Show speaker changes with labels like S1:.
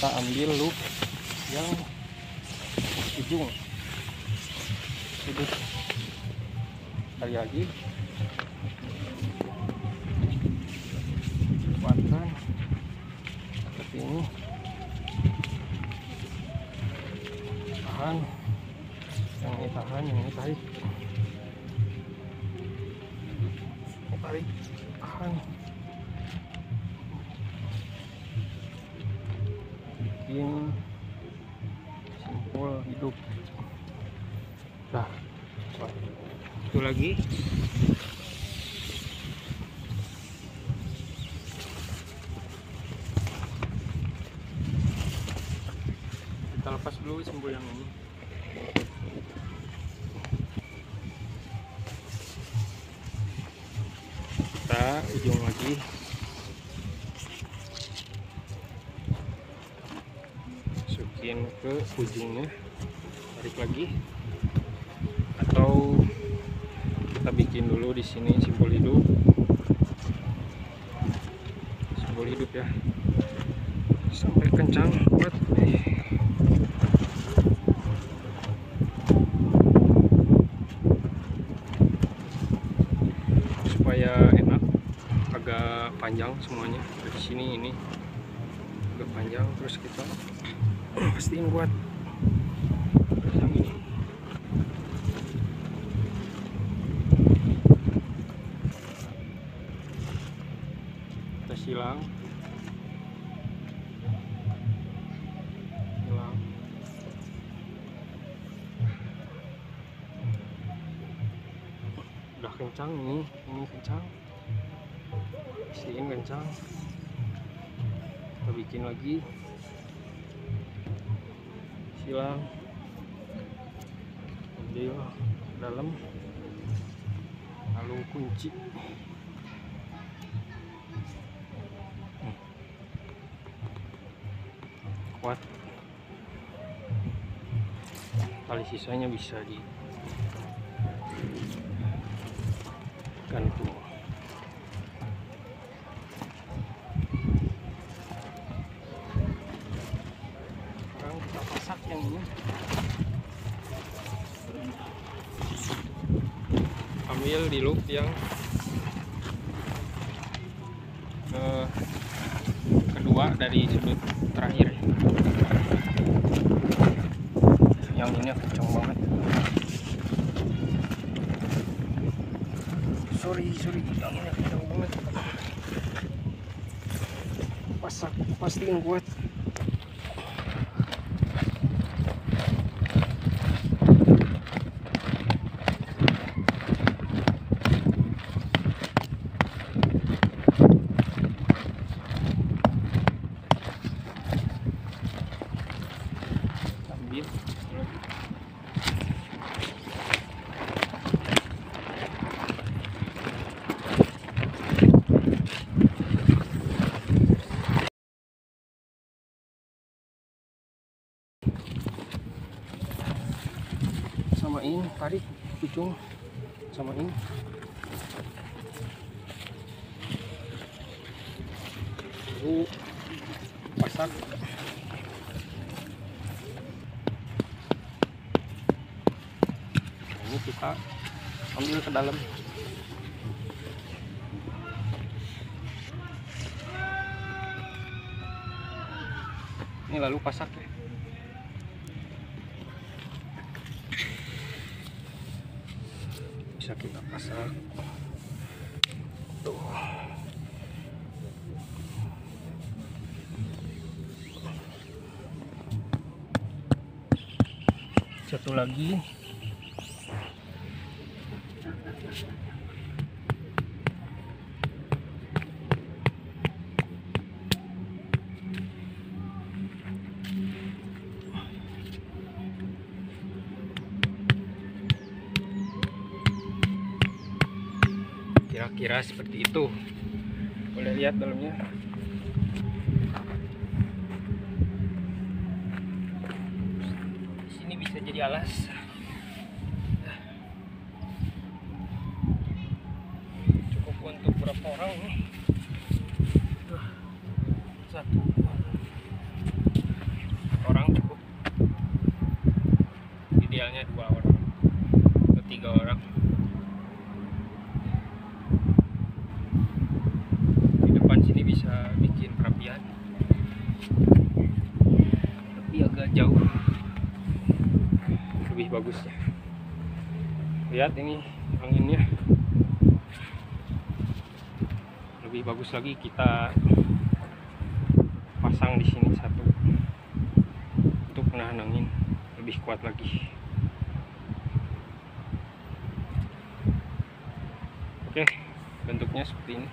S1: kita ambil loop yang ujung sudut kali lagi. Kuatkan seperti ini tahan. Yang ini tahan yang ini tarik. Tarik. Tahan simpul hidup. Nah. Itu lagi. Kita lepas dulu simpul yang ini. Kita ujung lagi masukin ke ujungnya. Tarik lagi. Atau kita bikin dulu di sini simbol hidup. Simbol hidup ya. Sampai kencang buat supaya enak agak panjang semuanya. Dari sini ini. Agak panjang terus kita pastiin kuat yang ini kita silang. Silang. Udah kencang nih ini kencang. Pastiin kencang. Kita bikin lagi silang ambil dalam. Lalu kunci. Kuat. Tali sisanya bisa di gantung sekarang kita pasak yang ini ambil di loop yang eh, kedua dari sudut terakhir. Yang ini kencang banget. Sorry sorry. Yang ini kencang banget. Pasak pastiin kuat ambil samain tarik ujung samain lalu pasak ini kita ambil ke dalam. Ini lalu pasak ya. Bisa kita pasak. Tuh. Satu lagi kira-kira seperti itu. Boleh lihat dalamnya? Sini bisa jadi alas sekarang ini satu orang cukup. Idealnya dua orang. Ketiga orang. Di depan sini bisa bikin perapian. Tapi agak jauh. Lebih bagusnya. Lihat ini anginnya lebih bagus lagi kita pasang di sini satu. Untuk menahan angin lebih kuat lagi. Oke bentuknya seperti ini